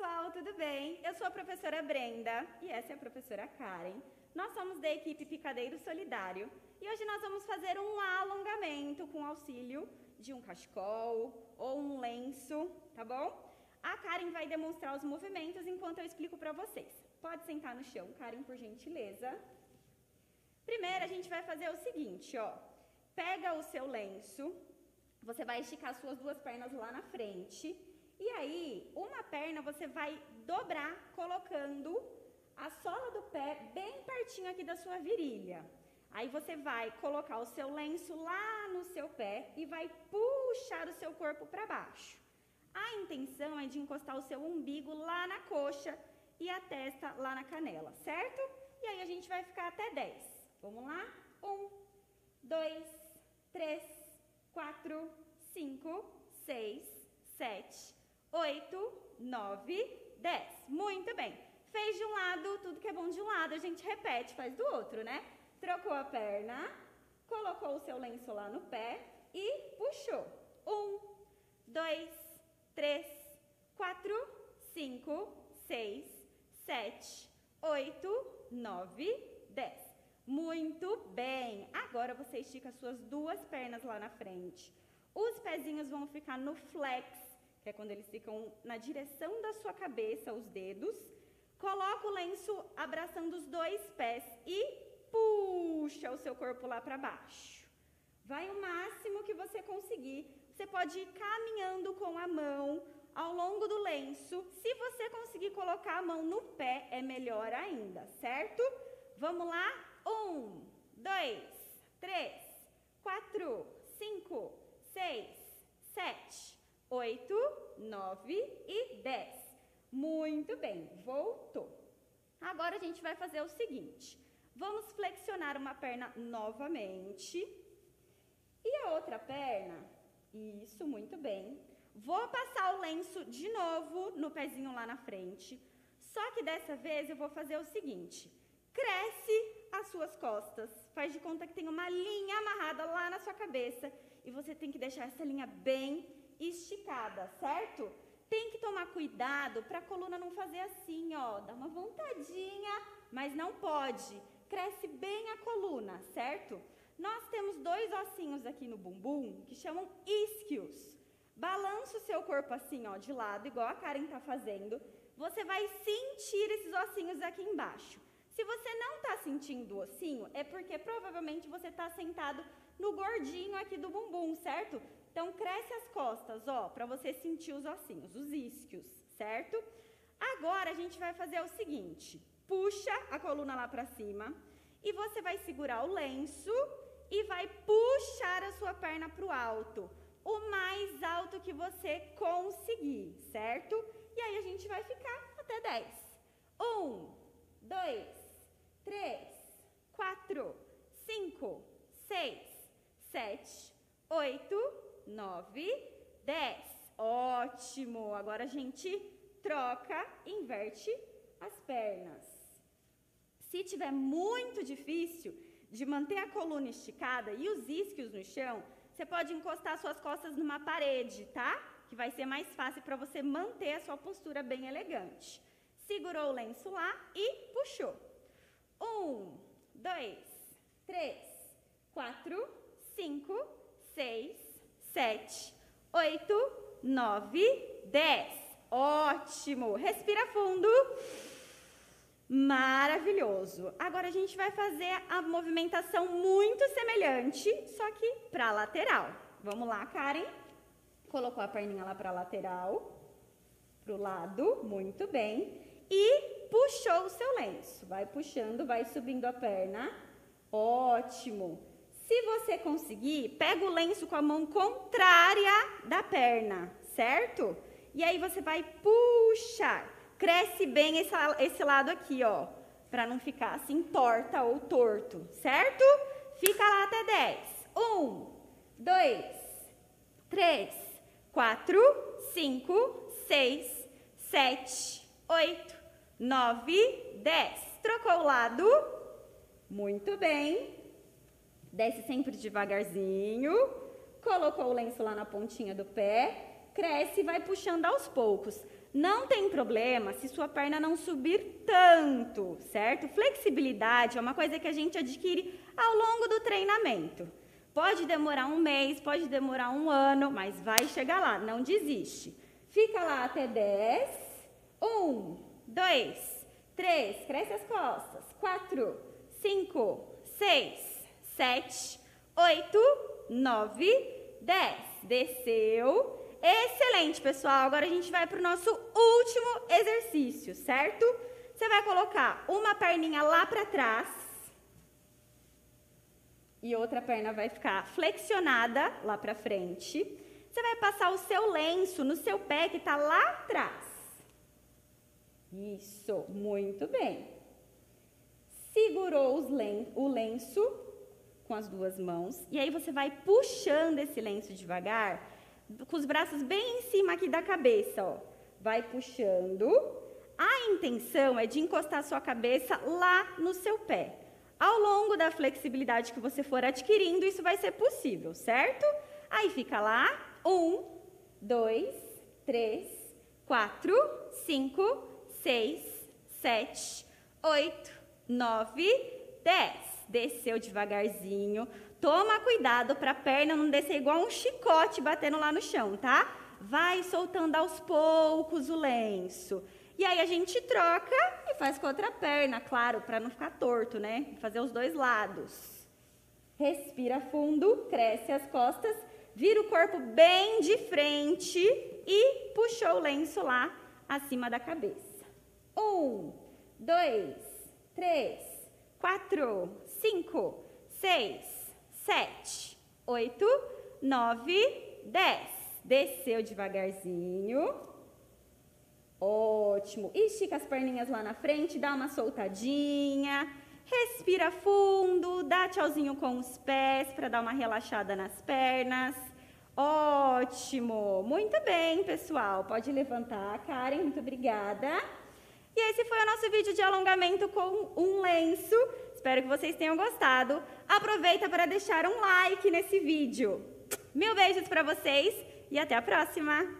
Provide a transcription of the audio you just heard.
pessoal, tudo bem? Eu sou a professora Brenda e essa é a professora Karen. Nós somos da equipe Picadeiro Solidário e hoje nós vamos fazer um alongamento com auxílio de um cachecol ou um lenço, tá bom? A Karen vai demonstrar os movimentos enquanto eu explico para vocês. Pode sentar no chão, Karen, por gentileza. Primeiro, a gente vai fazer o seguinte, ó. Pega o seu lenço, você vai esticar suas duas pernas lá na frente e aí, uma perna você vai dobrar colocando a sola do pé bem pertinho aqui da sua virilha. Aí você vai colocar o seu lenço lá no seu pé e vai puxar o seu corpo para baixo. A intenção é de encostar o seu umbigo lá na coxa e a testa lá na canela, certo? E aí a gente vai ficar até 10. Vamos lá? Um, dois, três, quatro, cinco, seis, sete, 8, 9, 10. Muito bem. Fez de um lado, tudo que é bom de um lado, a gente repete, faz do outro, né? Trocou a perna, colocou o seu lenço lá no pé e puxou. Um, dois, três, quatro, cinco, seis, sete, oito, nove, dez. Muito bem. Agora você estica suas duas pernas lá na frente. Os pezinhos vão ficar no flex que é quando eles ficam na direção da sua cabeça, os dedos. Coloca o lenço abraçando os dois pés e puxa o seu corpo lá para baixo. Vai o máximo que você conseguir. Você pode ir caminhando com a mão ao longo do lenço. Se você conseguir colocar a mão no pé, é melhor ainda, certo? Vamos lá? Um, dois, três, quatro, cinco, seis, sete, 8, 9 e 10. Muito bem, voltou. Agora a gente vai fazer o seguinte: vamos flexionar uma perna novamente e a outra perna. Isso, muito bem. Vou passar o lenço de novo no pezinho lá na frente. Só que dessa vez eu vou fazer o seguinte: cresce as suas costas. Faz de conta que tem uma linha amarrada lá na sua cabeça e você tem que deixar essa linha bem esticada, certo? Tem que tomar cuidado para a coluna não fazer assim, ó, dá uma vontadinha, mas não pode. Cresce bem a coluna, certo? Nós temos dois ossinhos aqui no bumbum que chamam isquios. Balança o seu corpo assim, ó, de lado, igual a Karen está fazendo. Você vai sentir esses ossinhos aqui embaixo. Se você não está sentindo o ossinho, é porque provavelmente você está sentado no gordinho aqui do bumbum, certo? Então, cresce as costas, ó, para você sentir os ossinhos, os isquios, certo? Agora, a gente vai fazer o seguinte. Puxa a coluna lá para cima e você vai segurar o lenço e vai puxar a sua perna para o alto. O mais alto que você conseguir, certo? E aí, a gente vai ficar até 10. Um, dois, três, quatro, cinco, seis, sete, oito, 9, 10. Ótimo! Agora a gente troca, inverte as pernas. Se tiver muito difícil de manter a coluna esticada e os isquios no chão, você pode encostar suas costas numa parede, tá? Que vai ser mais fácil para você manter a sua postura bem elegante. Segurou o lenço lá e puxou. Um, dois, três, quatro, cinco, seis, sete, oito, nove, dez. Ótimo! Respira fundo. Maravilhoso. Agora a gente vai fazer a movimentação muito semelhante, só que para lateral. Vamos lá, Karen. Colocou a perninha lá para lateral, para o lado, muito bem. E puxou o seu lenço. Vai puxando, vai subindo a perna. Ótimo. Se você conseguir, pega o lenço com a mão contrária da perna, certo? E aí você vai puxar. Cresce bem esse, esse lado aqui, ó, para não ficar assim torta ou torto, certo? Fica lá até 10. Um, dois, três, quatro, cinco, seis, sete, oito, nove, dez. Trocou o lado. Muito bem. Desce sempre devagarzinho. Colocou o lenço lá na pontinha do pé. Cresce e vai puxando aos poucos. Não tem problema se sua perna não subir tanto, certo? Flexibilidade é uma coisa que a gente adquire ao longo do treinamento. Pode demorar um mês, pode demorar um ano, mas vai chegar lá, não desiste. Fica lá até 10. Um, dois, três, cresce as costas. Quatro, cinco, seis, sete, oito, nove, dez. Desceu. Excelente, pessoal. Agora a gente vai para o nosso último exercício, certo? Você vai colocar uma perninha lá para trás e outra perna vai ficar flexionada lá para frente. Você vai passar o seu lenço no seu pé que está lá atrás. Isso, muito bem. Segurou len o lenço com as duas mãos e aí você vai puxando esse lenço devagar, com os braços bem em cima aqui da cabeça, ó. Vai puxando. A intenção é de encostar a sua cabeça lá no seu pé. Ao longo da flexibilidade que você for adquirindo, isso vai ser possível, certo? Aí fica lá, um, dois, três, quatro, cinco, seis, sete, oito, nove, dez. Desceu devagarzinho. Toma cuidado para a perna não descer igual um chicote batendo lá no chão, tá? Vai soltando aos poucos o lenço. E aí a gente troca e faz com a outra perna, claro, para não ficar torto, né? Fazer os dois lados. Respira fundo, cresce as costas, vira o corpo bem de frente e puxou o lenço lá acima da cabeça. Um, dois, três, quatro, cinco, seis, sete, oito, nove, dez. Desceu devagarzinho. Ótimo. Estica as perninhas lá na frente, dá uma soltadinha. Respira fundo, dá tchauzinho com os pés para dar uma relaxada nas pernas. Ótimo. Muito bem, pessoal. Pode levantar, Karen. Muito obrigada. E esse foi o nosso vídeo de alongamento com um lenço. Espero que vocês tenham gostado. Aproveita para deixar um like nesse vídeo. Mil beijos para vocês e até a próxima!